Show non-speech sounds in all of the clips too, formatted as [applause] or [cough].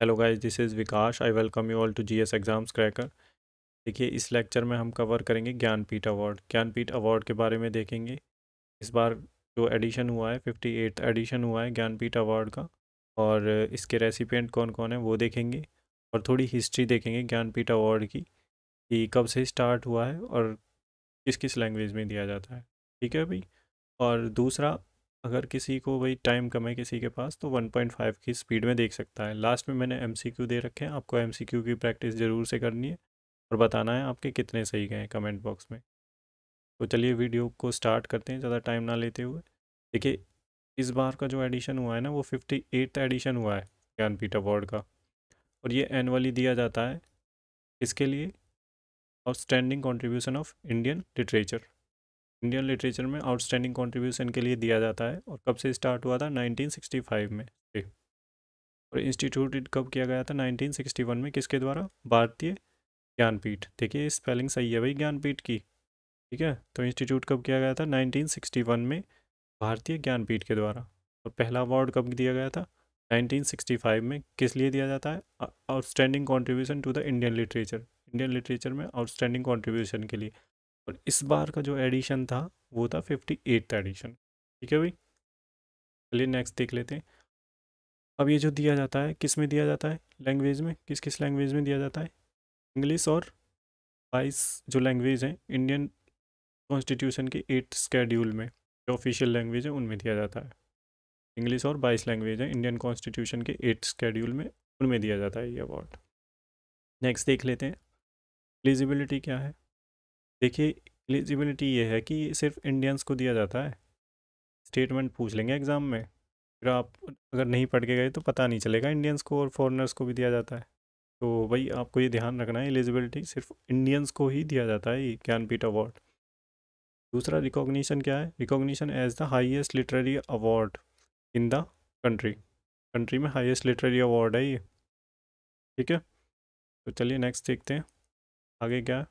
Hello guys this is Vikas I welcome you all to GS exams cracker देखिए, इस lecture में हम cover करेंगे ज्ञानपीठ अवार्ड ज्ञानपीठ अवार्ड के बारे में देखेंगे। इस बार जो एडिशन हुआ है फिफ्टी एट एडिशन हुआ है ज्ञानपीठ अवार्ड का और इसके रेसिपियंट कौन कौन है, वो देखेंगे और थोड़ी हिस्ट्री देखेंगे ज्ञानपीठ अवार्ड की, कि कब से स्टार्ट हुआ है और किस किस लैंग्वेज में दिया जाता है। ठीक है भाई? और दूसरा अगर किसी को वही टाइम कम है किसी के पास तो 1.5 की स्पीड में देख सकता है। लास्ट में मैंने एमसीक्यू दे रखे हैं, आपको एमसीक्यू की प्रैक्टिस ज़रूर से करनी है और बताना है आपके कितने सही गए कमेंट बॉक्स में। तो चलिए वीडियो को स्टार्ट करते हैं, ज़्यादा टाइम ना लेते हुए। देखिए, इस बार का जो एडिशन हुआ है ना, वो फिफ्टी एडिशन हुआ है ज्ञानपीठ अवार्ड का और ये एनुअली दिया जाता है। इसके लिए outstanding contribution of Indian literature Indian literature में आउटस्टैंडिंग कंट्रीब्यूशन के लिए दिया जाता है और कब से स्टार्ट हुआ था? 1965 में। और इंस्टीट्यूट कब किया गया था? 1961 में किसके द्वारा? भारतीय ज्ञानपीठ। देखिए स्पेलिंग सही है भाई ज्ञानपीठ की। ठीक है? तो इंस्टीट्यूट कब किया गया था? 1961 में भारतीय ज्ञानपीठ के द्वारा। और पहला अवार्ड कब दिया गया था? 1965 में किस लिए दिया जाता है? Outstanding contribution to the Indian literature Indian literature में आउटस्टैंडिंग कॉन्ट्रीब्यूशन के लिए। और इस बार का जो एडिशन था, वो था फिफ्टी एट्थ एडिशन ठीक है भाई? चलिए नेक्स्ट देख लेते हैं। अब ये जो दिया जाता है, किसमें दिया जाता है? लैंग्वेज में। किस किस लैंग्वेज में दिया जाता है? इंग्लिश और बाईस जो लैंग्वेज हैं इंडियन कॉन्स्टिट्यूशन के एट स्केड्यूल में जो ऑफिशियल लैंग्वेज है, उनमें दिया जाता है। इंग्लिश और बाईस लैंग्वेज हैं इंडियन कॉन्स्टिट्यूशन के एट स्केड्यूल में उनमें दिया जाता है ये अवार्ड नेक्स्ट देख लेते हैं। एलिजिबिलिटी क्या है? देखिए, एलिजिबिलिटी ये है कि सिर्फ़ इंडियंस को दिया जाता है। स्टेटमेंट पूछ लेंगे एग्ज़ाम में। फिर आप अगर नहीं पढ़ के गए तो पता नहीं चलेगा इंडियंस को और फॉरेनर्स को भी दिया जाता है। तो भाई, आपको ये ध्यान रखना है एलिजिबिलिटी सिर्फ़ इंडियंस को ही दिया जाता है ज्ञानपीठ अवार्ड दूसरा रिकॉग्निशन क्या है? Recognition as the highest literary award in the country country में हाईएस्ट लिटरेरी अवार्ड है ये। ठीक है? तो चलिए नेक्स्ट देखते हैं। आगे क्या है?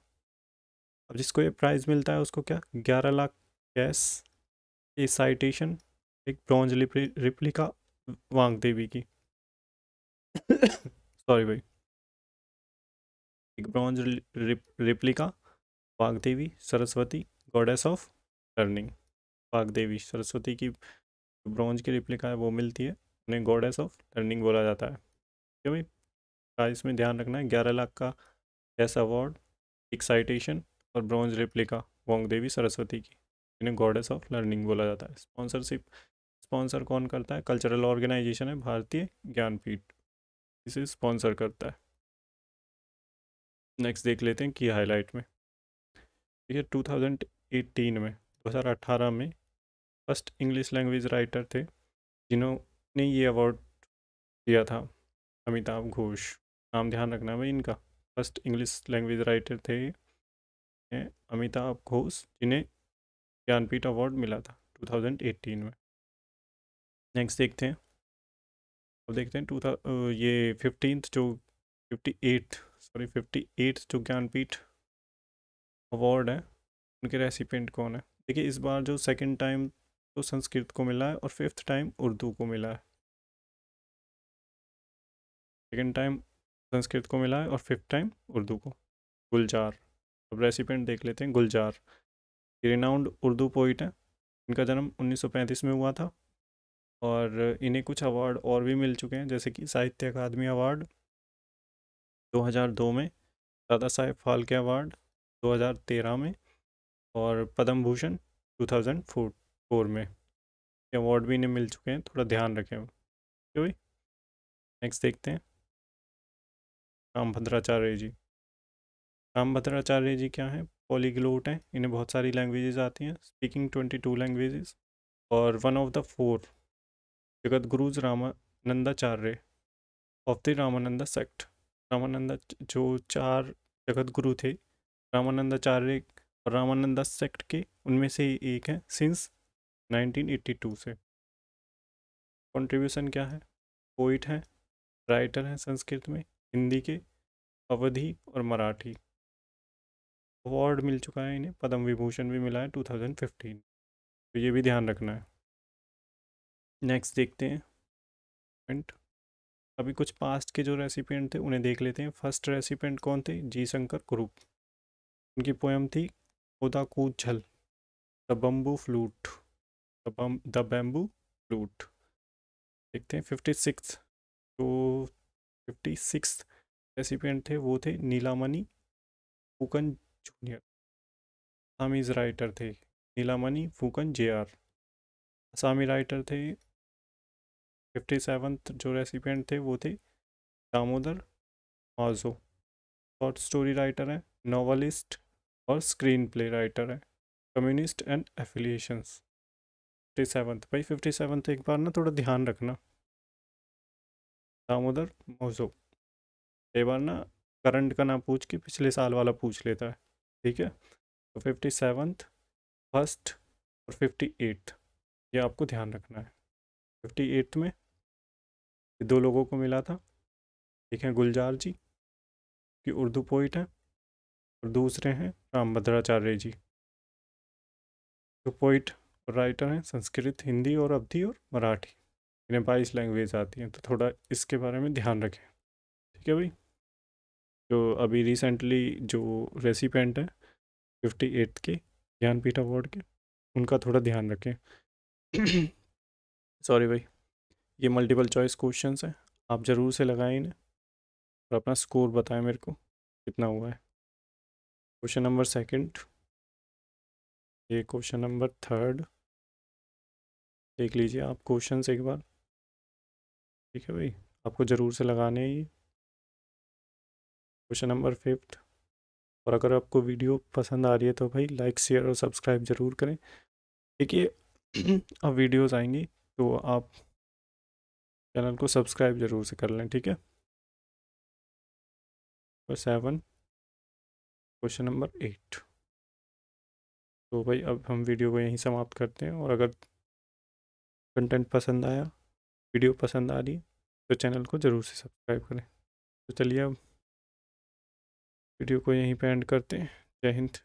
अब जिसको ये प्राइज़ मिलता है उसको क्या? ग्यारह लाख कैश ए साइटेशन एक ब्रॉन्ज रिप्लिका वांग देवी की। [coughs] सॉरी भाई। एक bronze replica Vagdevi Saraswati goddess of learning Vagdevi Saraswati की ब्रॉन्ज की रिप्लिका है, वो मिलती है। उन्हें गॉडेस ऑफ़ लर्निंग बोला जाता है। ठीक है भाई? प्राइस में ध्यान रखना है, ग्यारह लाख का कैश अवार्ड एक साइटेशन और ब्रॉन्ज रिप्लिका वोंग देवी सरस्वती की इन्हें गॉडेस ऑफ़ लर्निंग बोला जाता है। स्पॉन्सरशिप, स्पॉन्सर कौन करता है? कल्चरल ऑर्गेनाइजेशन है, भारतीय ज्ञानपीठ। इसे स्पॉन्सर करता है। नेक्स्ट देख लेते हैं की हाईलाइट में। देखिए 2018 में। 2018 में फ़र्स्ट इंग्लिश लैंग्वेज राइटर थे, जिन्होंने ये अवार्ड दिया था। अमिताभ घोष। नाम ध्यान रखना भाई इनका। फ़र्स्ट इंग्लिश लैंग्वेज राइटर थे हैं अमिताभ घोष, जिन्हें ज्ञानपीठ अवार्ड मिला था 2018 में। नेक्स्ट देखते हैं। अब देखते हैं टू ये फिफ्टीन जो fifty eight sorry fifty eight जो ज्ञानपीठ अवार्ड है, उनके रेसिपेंट कौन है? देखिए, इस बार जो सेकंड टाइम तो संस्कृत को मिला है और फिफ्थ टाइम उर्दू को मिला है। सेकंड टाइम संस्कृत को मिला है और फिफ्थ टाइम उर्दू को। गुलजार। अब रेसिपेंट देख लेते हैं, गुलजार। रिनाउंड उर्दू पोइट हैं। इनका जन्म 1935 में हुआ था और इन्हें कुछ अवार्ड और भी मिल चुके हैं, जैसे कि साहित्य अकादमी अवार्ड 2002 में, दादा साहेब फाल्के अवार्ड 2013 में और पद्म भूषण 2004 में। ये अवार्ड भी इन्हें मिल चुके हैं, थोड़ा ध्यान रखें क्यों नेक्स्ट देखते हैं। राम भद्राचार्य जी। राम भद्राचार्य जी क्या हैं? पॉलीग्लोट हैं। इन्हें बहुत सारी लैंग्वेजेस आती हैं। स्पीकिंग ट्वेंटी टू लैंग्वेजेस और one of the four Jagat gurus Ramanandacharya of the Ramananda sect Ramananda जो चार जगत गुरु थे, रामानंदाचार्य और रामानंदा सेक्ट के उनमें से एक है सिंस 1982 से। कंट्रीब्यूशन क्या है? पोइट हैं राइटर हैं संस्कृत में, हिंदी के, अवधि और मराठी। अवार्ड मिल चुका है इन्हें, पद्म विभूषण भी मिला है 2015 तो ये भी ध्यान रखना है। नेक्स्ट देखते हैं। अभी कुछ पास्ट के जो रेसिपेंट थे, उन्हें देख लेते हैं। फ़र्स्ट रेसिपेंट कौन थे? जी शंकर ग्रुप उनकी पोएम थी Odakkuzhal the bamboo flute the bamboo flute देखते हैं फिफ्टी सिक्स जो फिफ्टी सिक्स रेसिपेंट थे, वो थे Nilamani Phukan junior Assamese writer थे Nilamani, Phukan J R Assamese writer थे फिफ्टी सेवन्थ जो रेसिपेंट थे वो थे Damodar Mauzo. Short story writer है, नॉवलिस्ट और स्क्रीन प्ले राइटर है, communist and affiliations. Fifty seventh, भाई फिफ्टी सेवन्थ एक बार ना थोड़ा ध्यान रखना। दामोदर मौजो। कई बार ना करंट का ना पूछ के पिछले साल वाला पूछ लेता है। ठीक है? तो फिफ्टी सेवन्थ फ़र्स्ट और फिफ्टी एट्थ ये आपको ध्यान रखना है। फिफ्टी एट्थ में दो लोगों को मिला था एक है, गुलजार जी, कि उर्दू पोइट हैं और दूसरे हैं राम भद्राचार्य जी। जो पोइट और राइटर हैं, संस्कृत, हिंदी और अवधि और मराठी। इन्हें बाईस लैंग्वेज आती हैं तो थोड़ा इसके बारे में ध्यान रखें। ठीक है भाई? जो अभी रिसेंटली जो रेसिपेंट है फिफ्टी एट के ज्ञानपीठ अवार्ड के, उनका थोड़ा ध्यान रखें। [coughs] सॉरी भाई, ये मल्टीपल चॉइस क्वेश्चंस हैं, आप ज़रूर से लगाएँ इन्हें और अपना स्कोर बताएँ मेरे को, कितना हुआ है। क्वेश्चन नंबर सेकंड ये क्वेश्चन नंबर थर्ड देख लीजिए आप क्वेश्चन एक बार। ठीक है भाई, आपको ज़रूर से लगाने हैं ये। Question number fifth. और अगर आपको वीडियो पसंद आ रही है तो भाई लाइक, शेयर और सब्सक्राइब ज़रूर करें। देखिए, [clears throat] अब वीडियोस आएँगी तो आप चैनल को सब्सक्राइब ज़रूर से कर लें, ठीक है? Seven, question number eight. तो भाई अब हम वीडियो को यहीं समाप्त करते हैं और अगर कंटेंट पसंद आया, वीडियो पसंद आ रही तो चैनल को ज़रूर से सब्सक्राइब करें। तो चलिए अब वीडियो को यहीं पे एंड करते हैं। जय हिंद।